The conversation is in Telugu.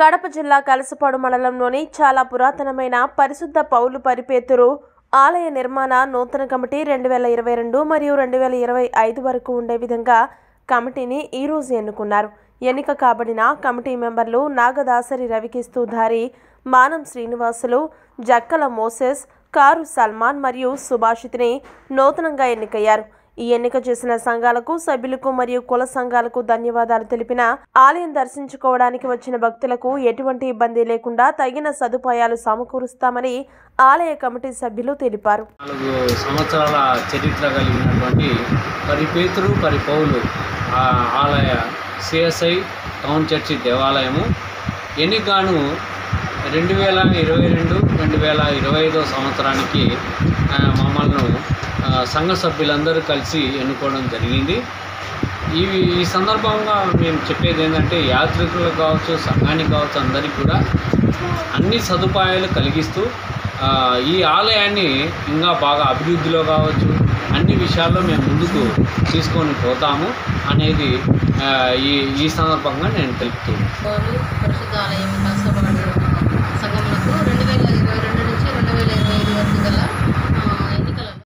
కడప జిల్లా కలసపాడు మండలంలోని చాలా పురాతనమైన పరిశుద్ధ పౌలు పరిపేతురు ఆలయ నిర్మాణ నూతన కమిటీ రెండు వేల ఇరవై రెండు మరియు రెండు వేల ఇరవై ఐదు వరకు ఉండే విధంగా కమిటీని ఈరోజు ఎన్నుకున్నారు. ఎన్నిక కాబడిన కమిటీ మెంబర్లు నాగదాసరి రవికిస్తూధారి మానం శ్రీనివాసులు జక్కల మోసెస్ కారు సల్మాన్ మరియు సుభాషిత్ని నూతనంగా ఎన్నికయ్యారు. ఈ ఎన్నిక చేసిన సంఘాలకు సభ్యులకు మరియు కుల సంఘాలకు ధన్యవాదాలు తెలిపిన ఆలయం దర్శించుకోవడానికి వచ్చిన భక్తులకు ఎటువంటి ఇబ్బంది లేకుండా తగిన సదుపాయాలు సమకూరుస్తామని ఆలయ కమిటీ సభ్యులు తెలిపారు. నాలుగు సంవత్సరాల చరిత్ర కలిగినటువంటి పరిపేతురు పరిపౌలు ఆలయ సిఎస్ఐ టౌన్ చర్చి దేవాలయము. ఎన్నికను రెండు వేల ఇరవై రెండు రెండు వేల ఇరవై ఐదో సంవత్సరానికి మమ్మల్ని సంఘ సభ్యులందరూ కలిసి ఎన్నుకోవడం జరిగింది. ఈ ఈ సందర్భంగా మేము చెప్పేది ఏంటంటే యాత్రికులకు కావచ్చు సంఘానికి కావచ్చు అందరికీ కూడా అన్ని సదుపాయాలు కలిగిస్తూ ఈ ఆలయాన్ని ఇంకా బాగా అభివృద్ధిలో కావచ్చు అన్ని విషయాల్లో మేము ముందుకు తీసుకొని పోతాము అనేది ఈ ఈ సందర్భంగా నేను తెలుపుతున్నాను.